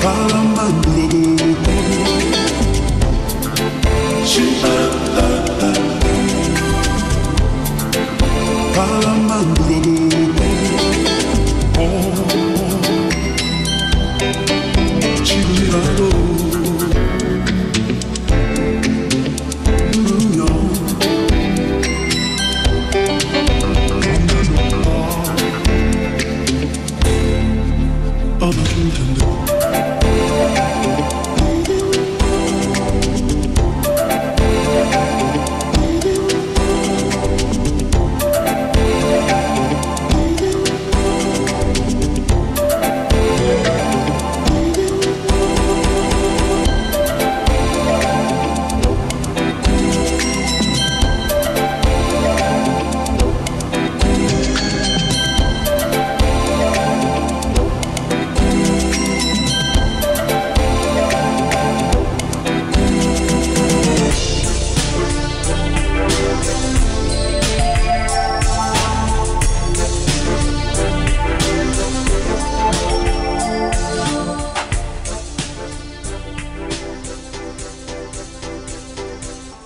바람만 불어도 바람만 불어도 지금이라도 누르면 안될 높아 안아줄 텐데